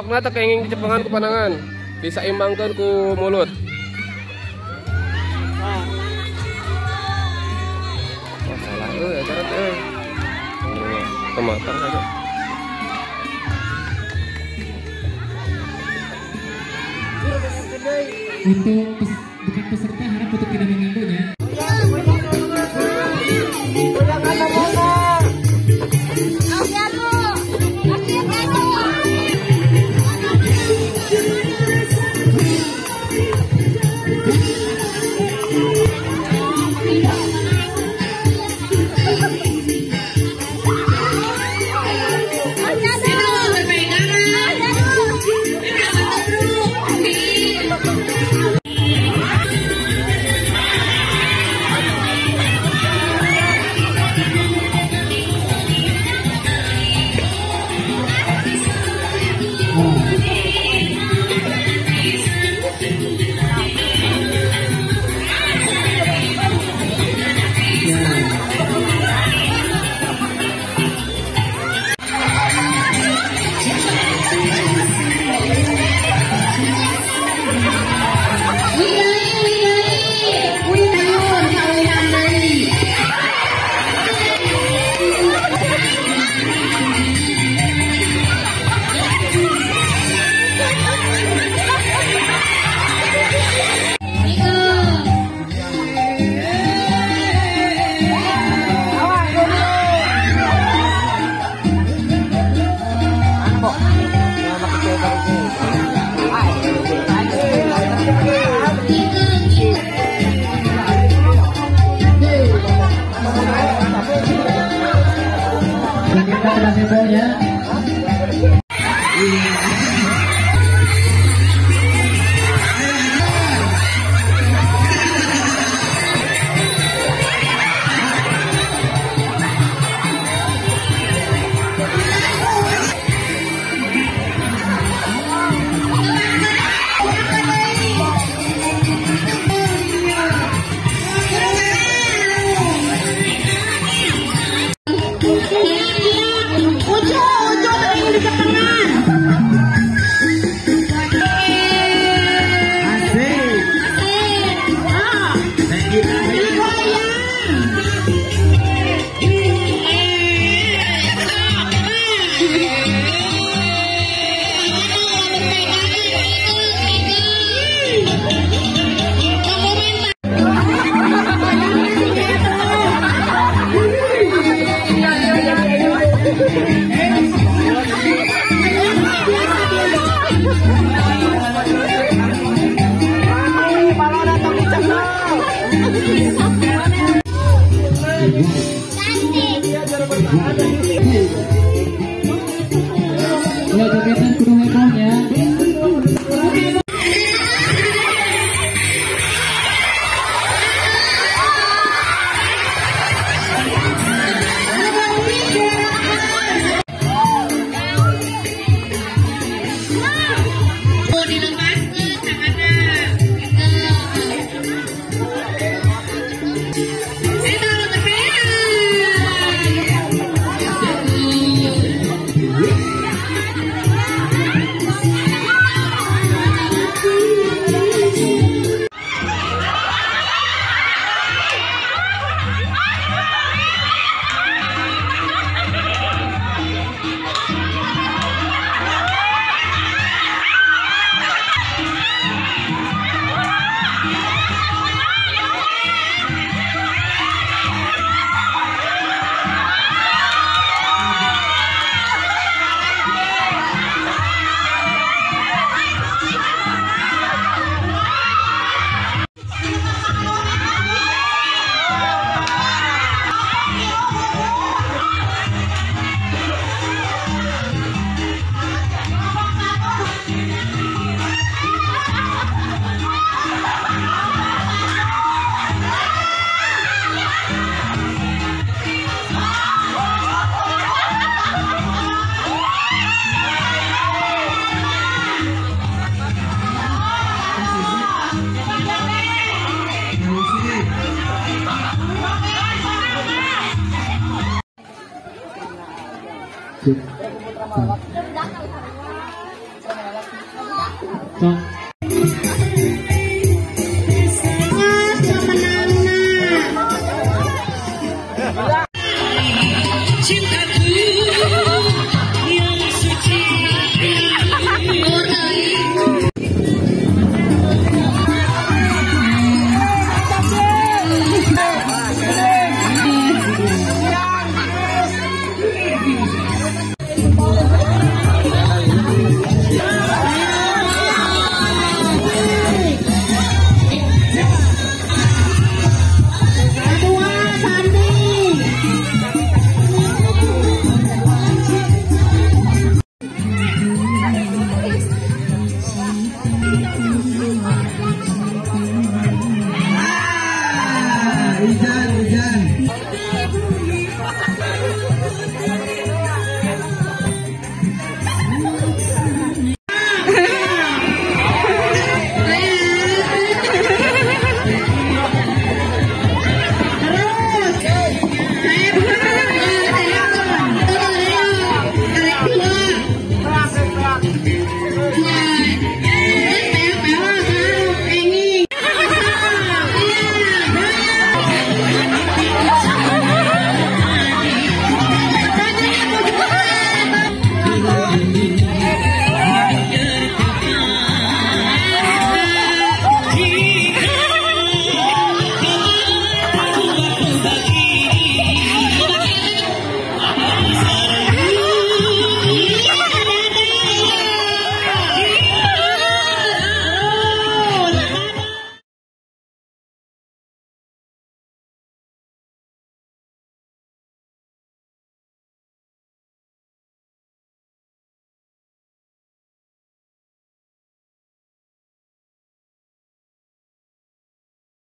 kasih aku. Nok nata kenging cepengan ke panangan. Disaimbangkan ku mulut. Salah euy eta teh. Oh, Kematang aja. Untuk peserta harap untuk tidak 三年。Thank. Chúc. Chúc.